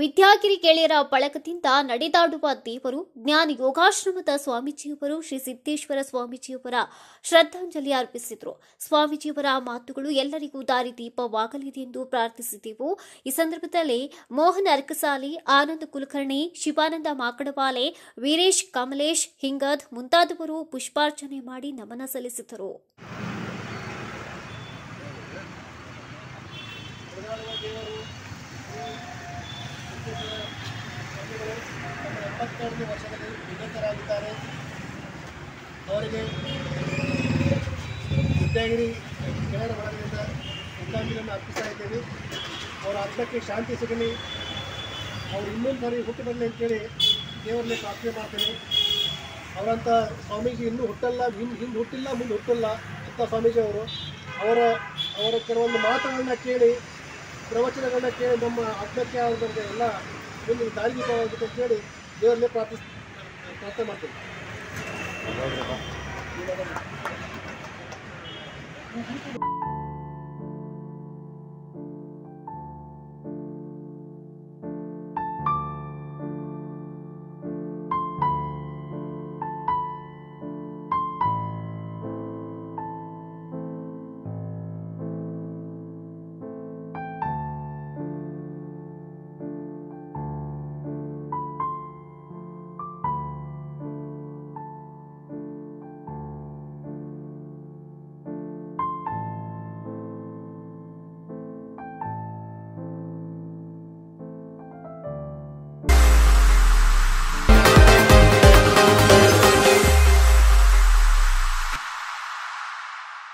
ವಿದ್ಯಾಗಿರಿ ಗೆಳೆಯರ ಬಳಗದಿಂದ ನಡೆದಾಡುವ ದೇವರು ಜ್ಞಾನ ಯೋಗಾಶ್ರಮದ ಸ್ವಾಮೀಜಿಯವರು ಶ್ರೀ ಸಿದ್ದೇಶ್ವರ ಸ್ವಾಮೀಜಿಯವರ ಶ್ರದ್ಧಾಂಜಲಿ ಅರ್ಪಿಸಿದರು. ಸ್ವಾಮೀಜಿಯವರ ಮಾತುಗಳು ಎಲ್ಲರಿಗೂ ದಾರಿ ದೀಪವಾಗಲಿದೆ ಎಂದು ಪ್ರಾರ್ಥಿಸಿದೆವು. ಈ ಸಂದರ್ಭದಲ್ಲಿ ಮೋಹನ್ ಅರ್ಕಸಾಲಿ, ಆನಂದ್ ಕುಲಕರ್ಣಿ, ಶಿವಾನಂದ ಮಾಕಡವಾಲೆ, ವೀರೇಶ್ ಕಮಲೇಶ್ ಹಿಂಗದ್ ಮುಂತಾದವರು ಪುಷ್ಪಾರ್ಚನೆ ಮಾಡಿ ನಮನ ಸಲ್ಲಿಸಿದರು. ಎಪ್ಪತ್ತೆರಡನೇ ವರ್ಷದಲ್ಲಿ ವಿಜೇತರಾಗಿದ್ದಾರೆ. ಅವರಿಗೆ ವಿದ್ಯಾಗಿರಿ ಗೆಳೆಯರ ಬಳಗದಿಂದ ಶ್ರದ್ಧಾಂಜಲಿಯನ್ನು ಅರ್ಪಿಸ್ತಾ ಇದ್ದೇವೆ. ಅವರ ಆತ್ಮಕ್ಕೆ ಶಾಂತಿ ಸಿಗಲಿ. ಅವರು ಇನ್ನೊಂದು ಸಾರಿ ಹುಟ್ಟು ಬರಲಿ ಅಂತೇಳಿ ದೇವರಲ್ಲಿ ಪ್ರಾರ್ಥನೆ ಮಾಡ್ತೇನೆ. ಅವರಂಥ ಸ್ವಾಮೀಜಿ ಇನ್ನೂ ಹುಟ್ಟಲ್ಲ ಹಿಂದೆ ಹಿಂದೆ ಹುಟ್ಟಿಲ್ಲ, ಮುಂದೆ ಹುಟ್ಟಲ್ಲ ಅಂತ ಸ್ವಾಮೀಜಿ ಅವರು ಅವರ ಅವರ ಕೆಲವೊಂದು ಮಾತುಗಳನ್ನ ಕೇಳಿ, ಪ್ರವಚನಗಳನ್ನ ಕೇಳಿ ನಮ್ಮ ಆತ್ಮಕ್ಕೆ ಆದಂಥ ಎಲ್ಲ ಮುಂದೆ ದಾರಿದೀಪವಾಗಬೇಕು ಅಂತ ಹೇಳಿ ದೇವರಲ್ಲೇ ಪ್ರಾರ್ಥಿಸ್ ಪ್ರಾರ್ಥನೆ ಮಾಡ್ತೀನಿ ಧನ್ಯವಾದ